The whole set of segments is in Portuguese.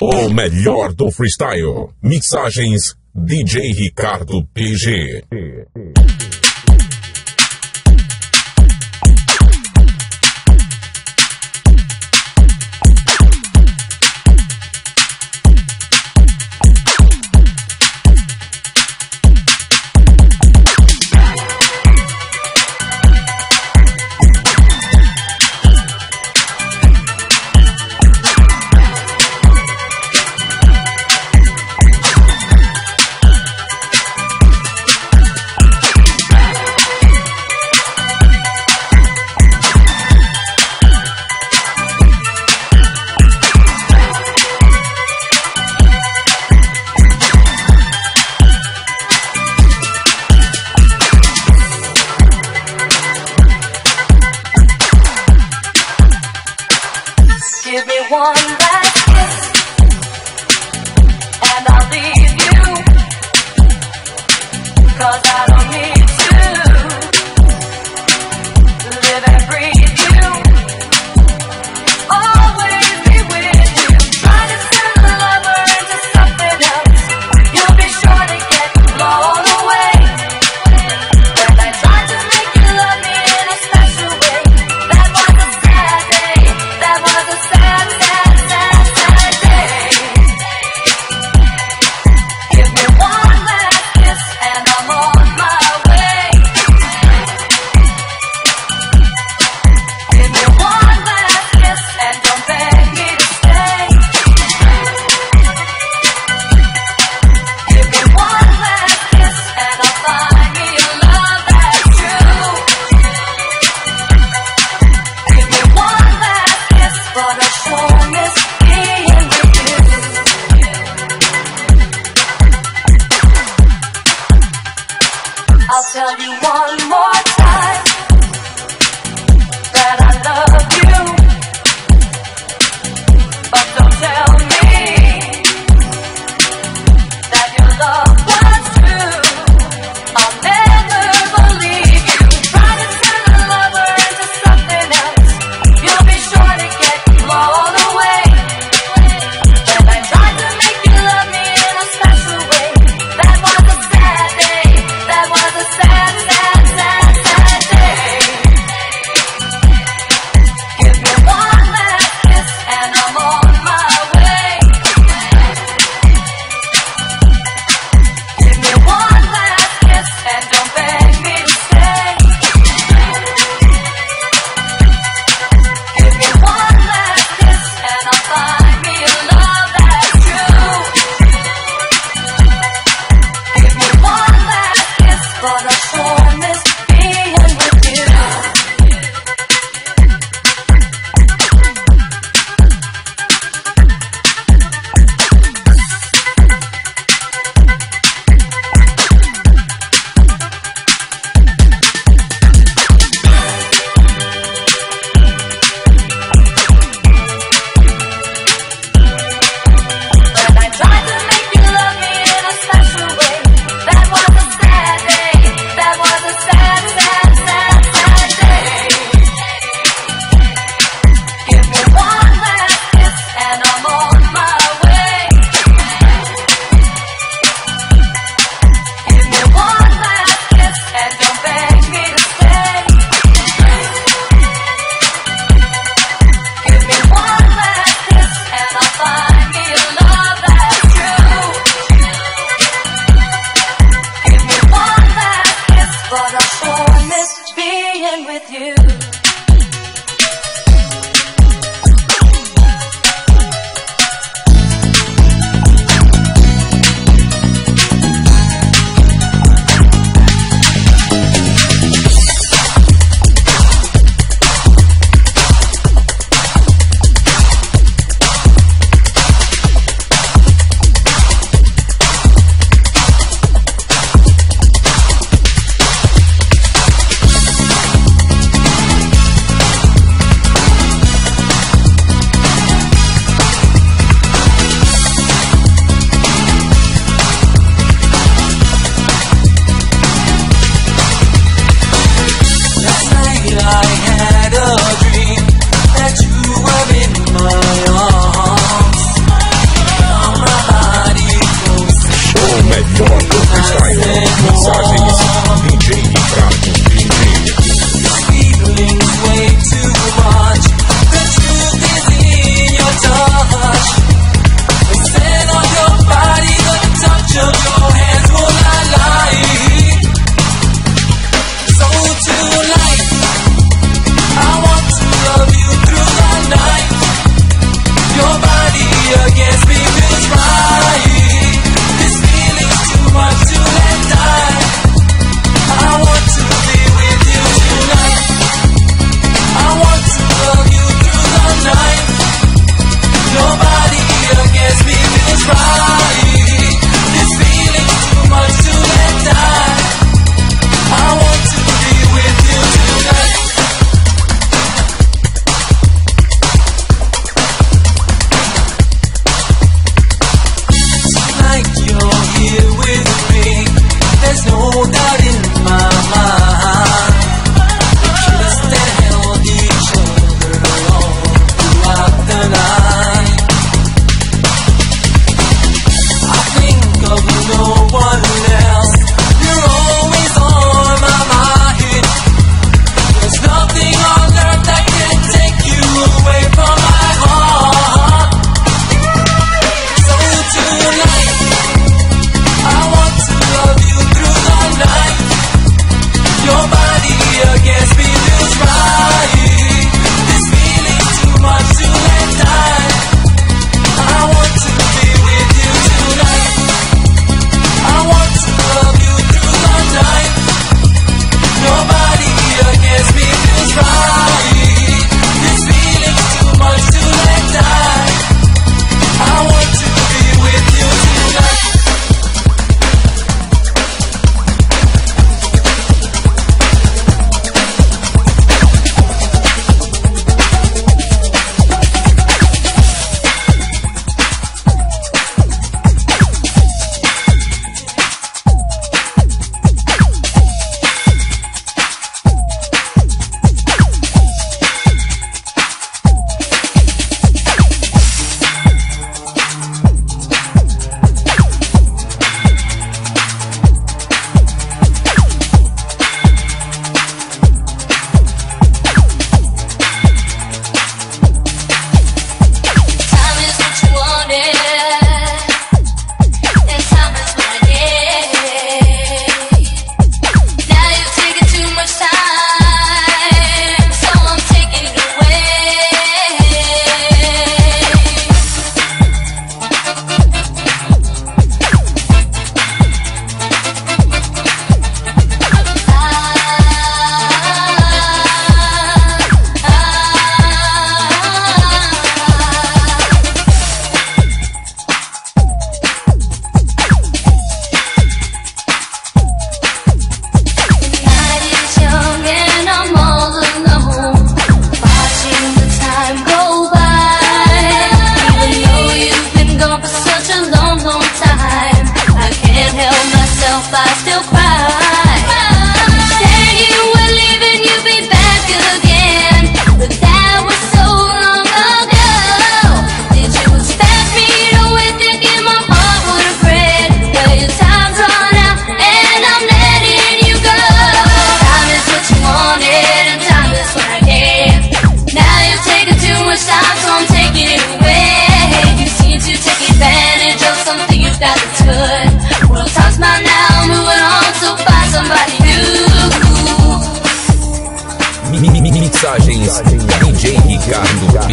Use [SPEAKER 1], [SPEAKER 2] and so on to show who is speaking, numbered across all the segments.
[SPEAKER 1] O melhor do freestyle. Mixagens DJ Ricardo PG.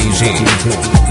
[SPEAKER 2] Ricardo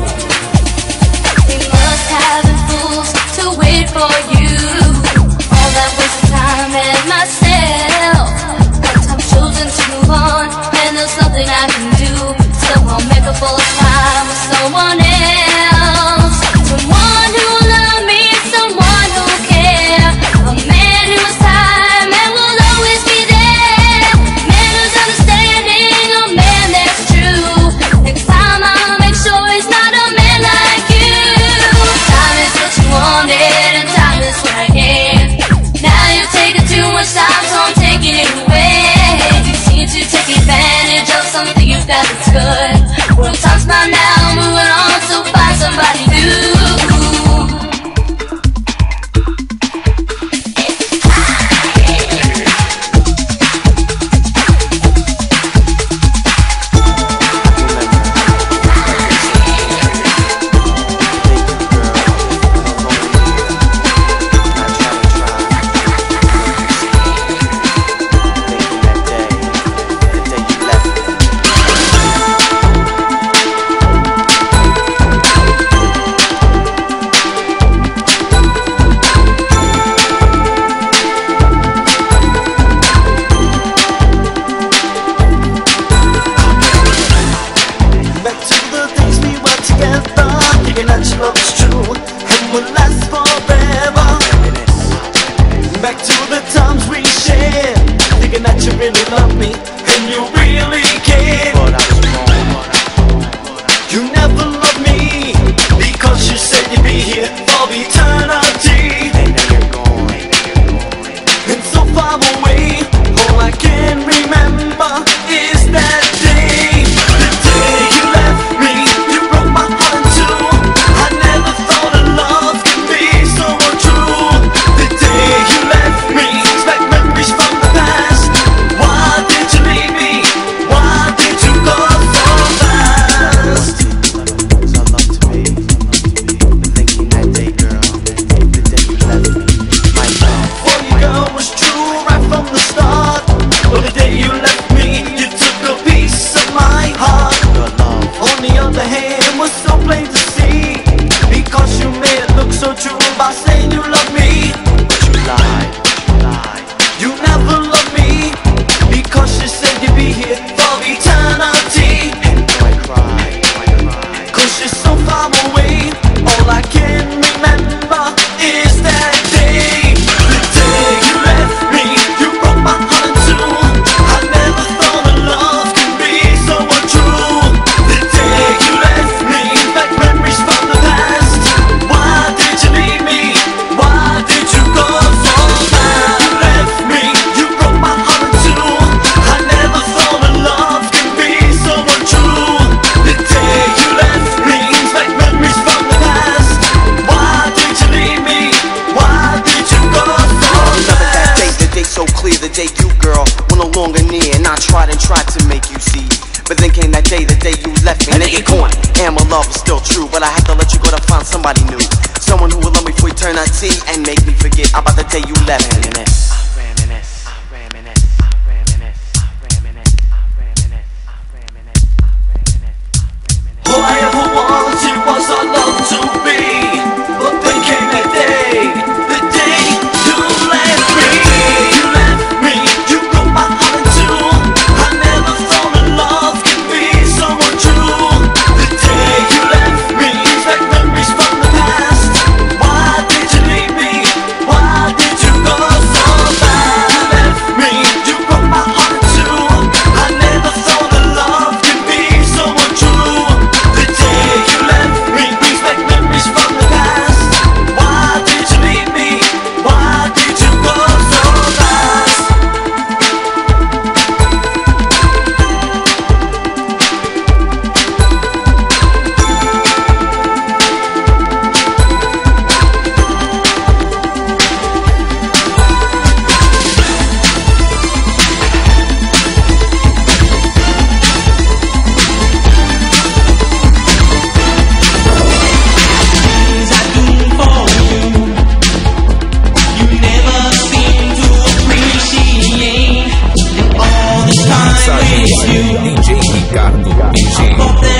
[SPEAKER 3] mensagem DJ Ricardo BG.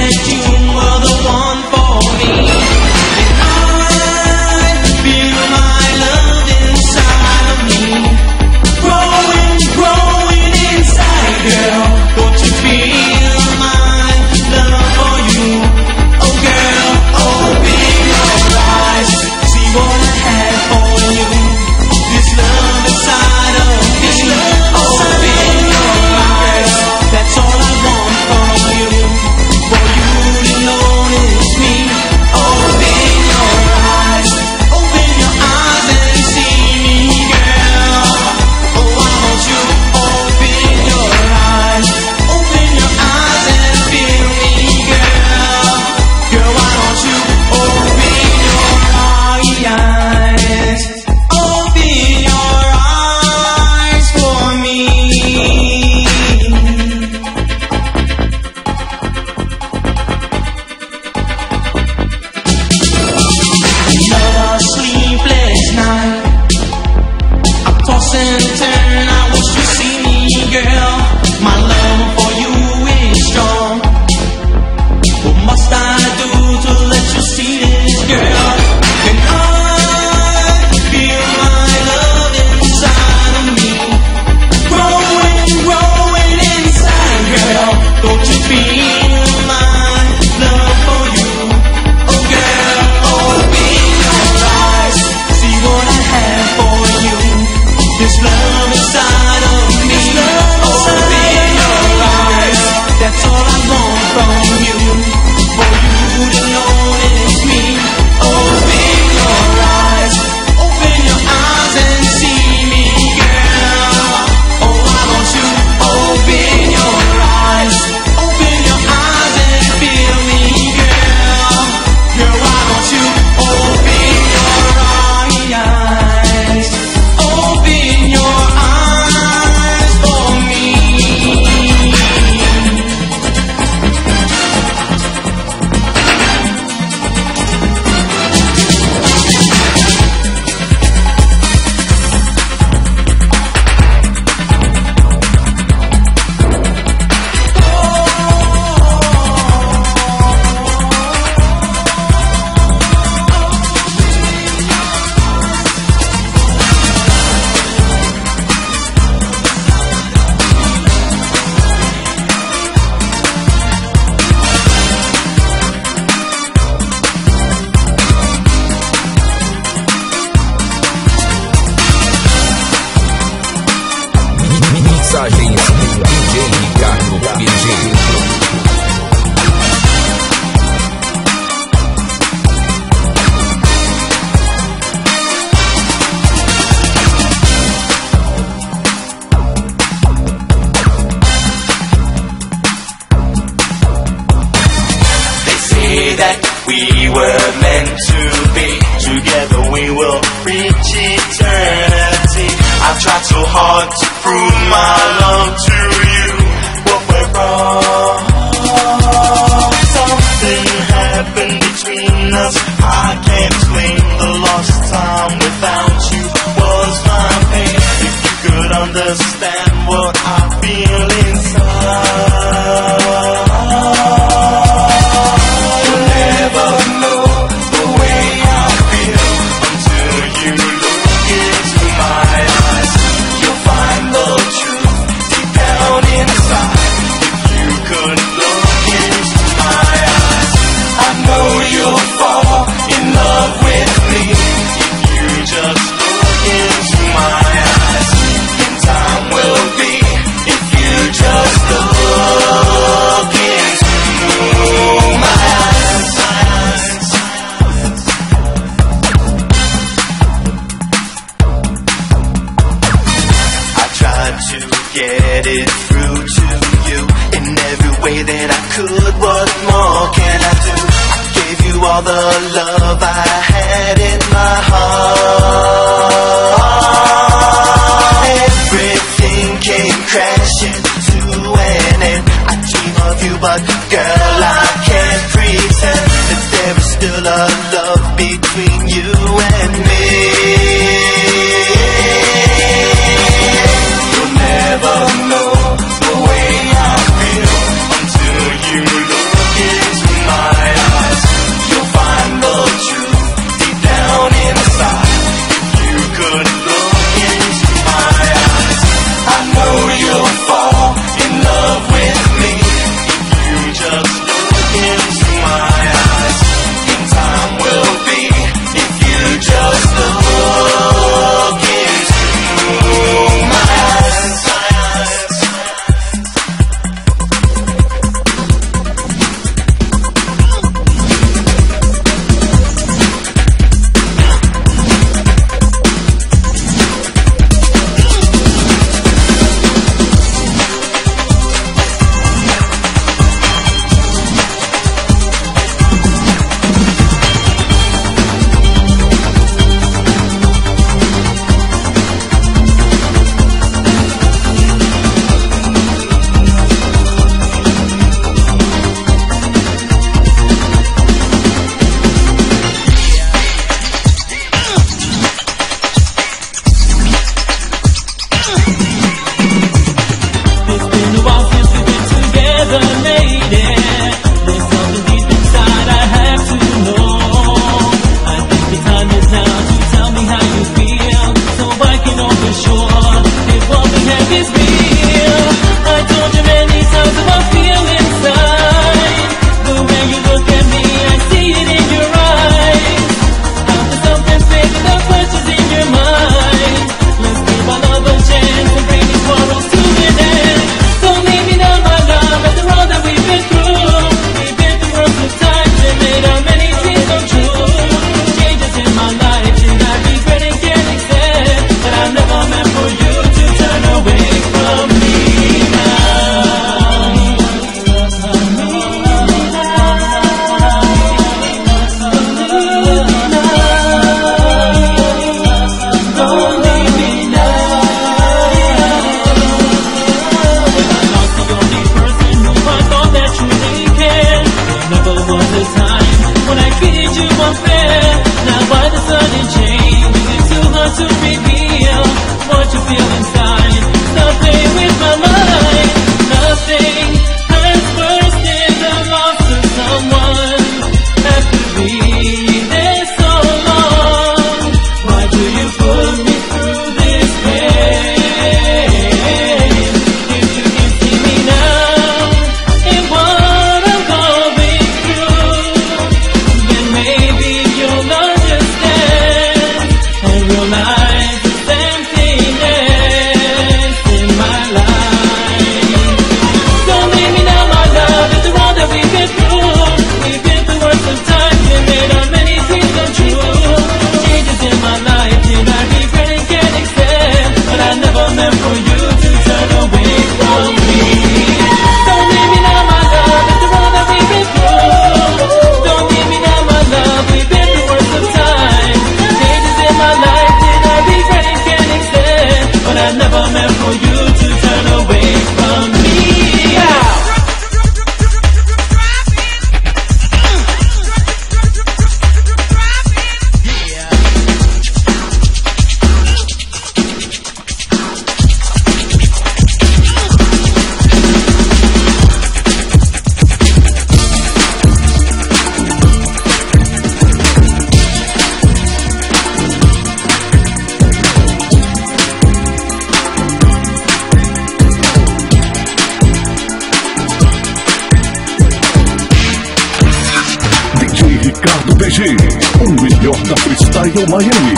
[SPEAKER 3] Ricardo BG,
[SPEAKER 4] o melhor da freestyle Miami.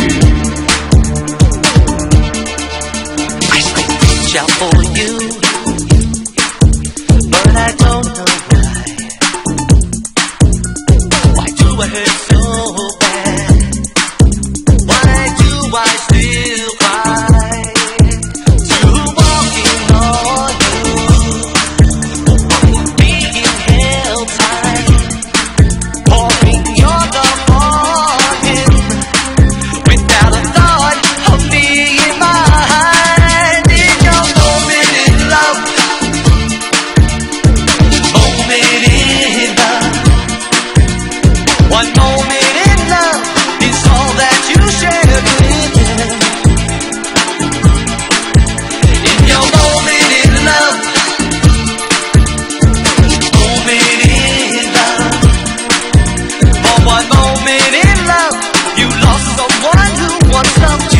[SPEAKER 2] Já vou one moment in love, you lost someone who wants loved.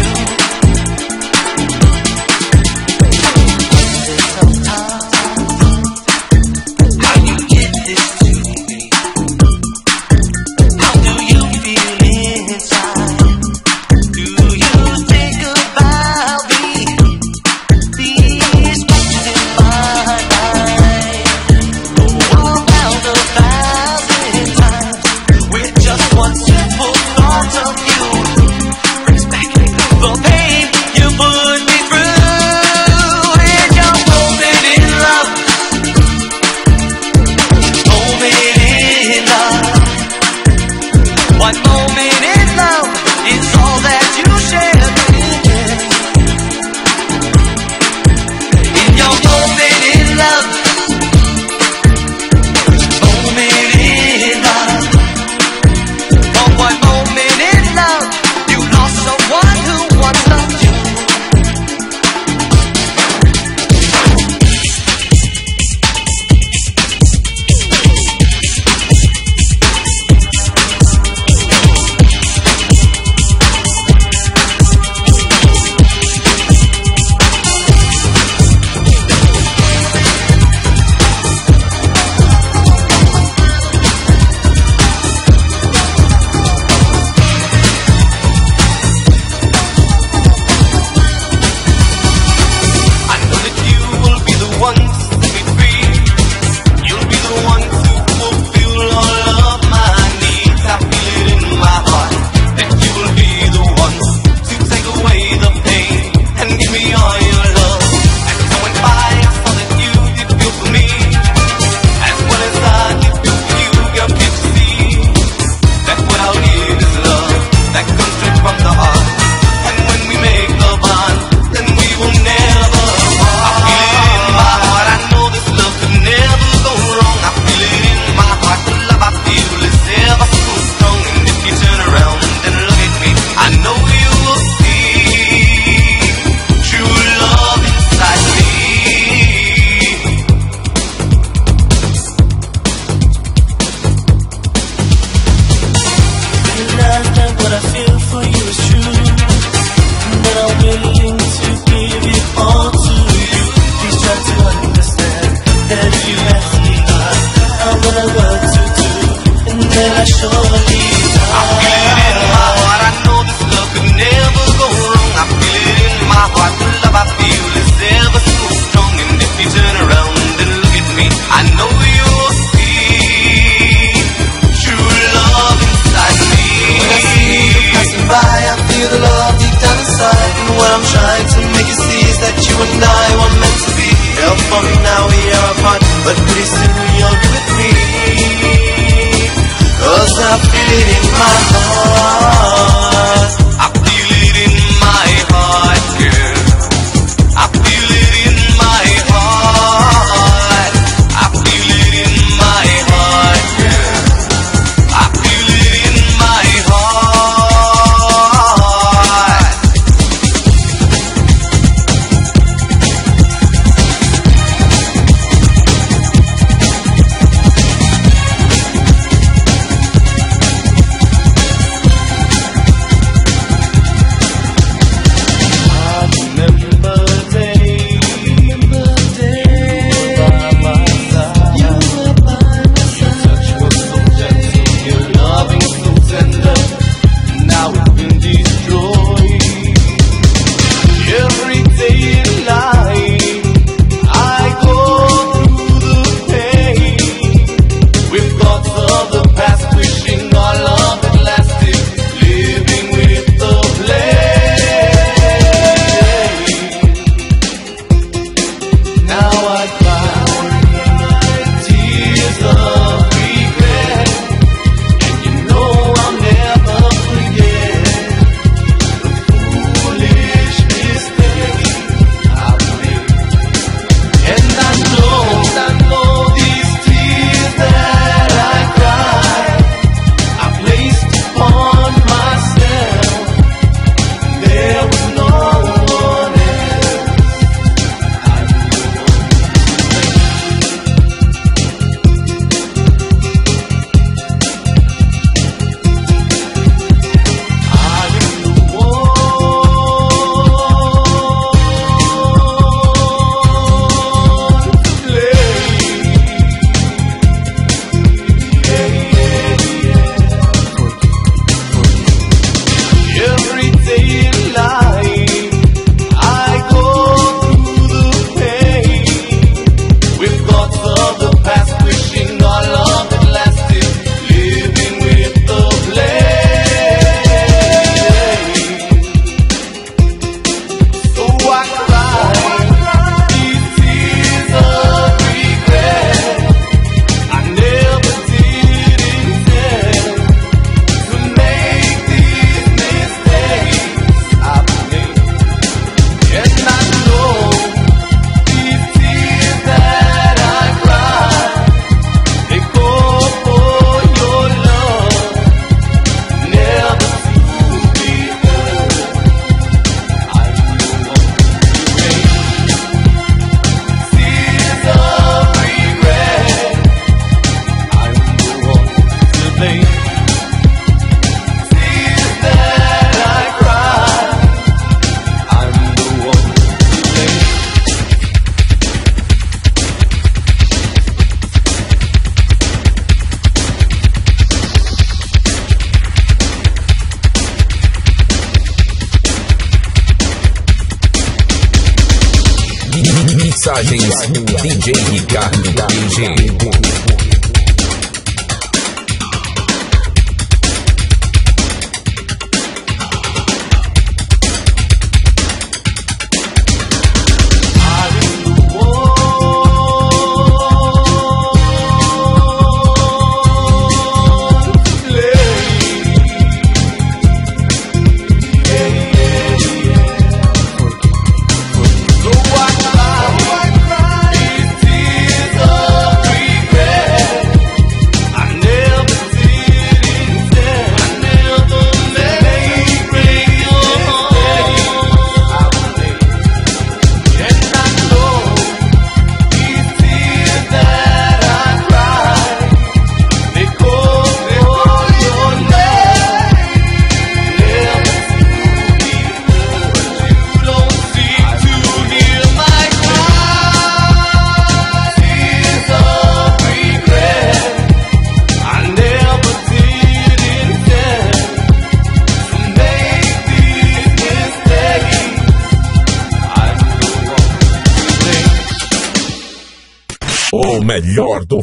[SPEAKER 2] DJ Ricardo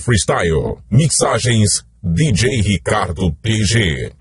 [SPEAKER 2] Freestyle. Mixagens DJ Ricardo PG.